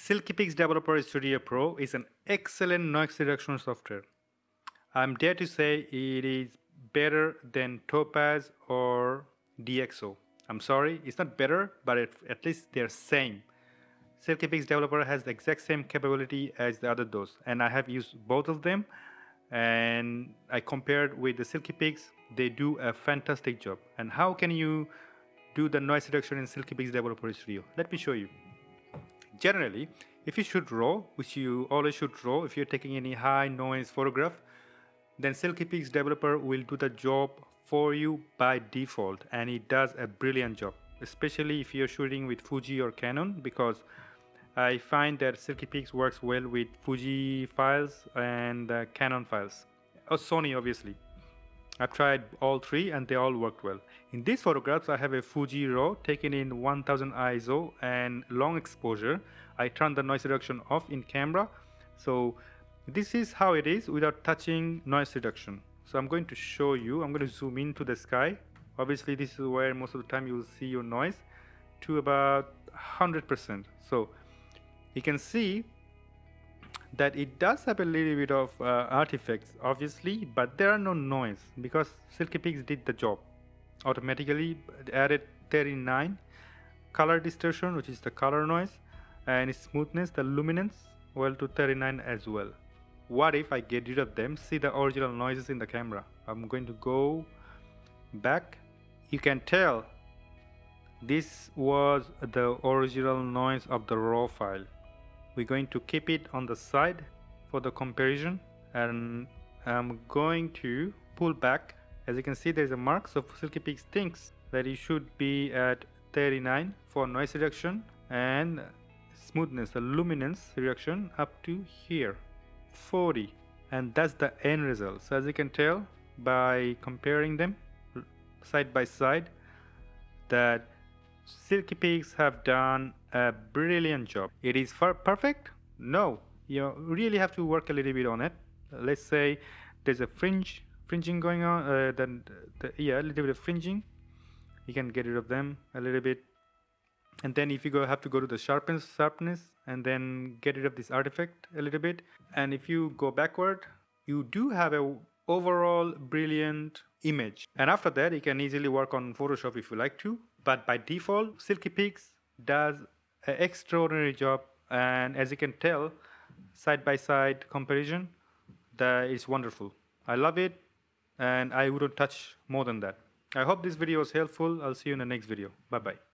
SilkyPix Developer Studio Pro is an excellent noise reduction software. I'm dare to say it is better than Topaz or DxO. I'm sorry, it's not better, but it, at least they're same. SilkyPix Developer has the exact same capability as the other dos, and I have used both of them. And I compared with the SilkyPix, they do a fantastic job. And how can you do the noise reduction in SilkyPix Developer Studio? Let me show you. Generally, if you shoot RAW, which you always shoot RAW if you're taking any high noise photograph, then SilkyPix developer will do the job for you by default and it does a brilliant job, especially if you're shooting with Fuji or Canon because I find that SilkyPix works well with Fuji files and uh, Canon files, or Sony obviously. I've tried all three and they all worked well. In these photographs I have a Fuji RAW taken in 1000 ISO and long exposure. I turn the noise reduction off in camera. So this is how it is without touching noise reduction. So I'm going to show you, I'm going to zoom into the sky. Obviously this is where most of the time you will see your noise to about 100%. So you can see that it does have a little bit of uh, artifacts obviously but there are no noise because silky SilkyPix did the job. Automatically added 39 color distortion which is the color noise and smoothness the luminance well to 39 as well. What if I get rid of them? See the original noises in the camera. I'm going to go back. You can tell this was the original noise of the raw file we're going to keep it on the side for the comparison. And I'm going to pull back. As you can see there's a mark. So SilkyPix thinks that it should be at 39 for noise reduction and smoothness the luminance reduction up to here 40 and that's the end result. So as you can tell by comparing them side by side that SilkyPix have done a brilliant job. It is perfect? No. You really have to work a little bit on it. Let's say there's a fringe fringing going on, uh, then the, yeah, a little bit of fringing. You can get rid of them a little bit. And then if you go have to go to the sharpness, sharpness and then get rid of this artifact a little bit. And if you go backward, you do have a overall brilliant image. And after that, you can easily work on Photoshop if you like to. But by default, SilkyPix does an extraordinary job. And as you can tell, side by side comparison, that is wonderful. I love it and I wouldn't touch more than that. I hope this video was helpful. I'll see you in the next video. Bye bye.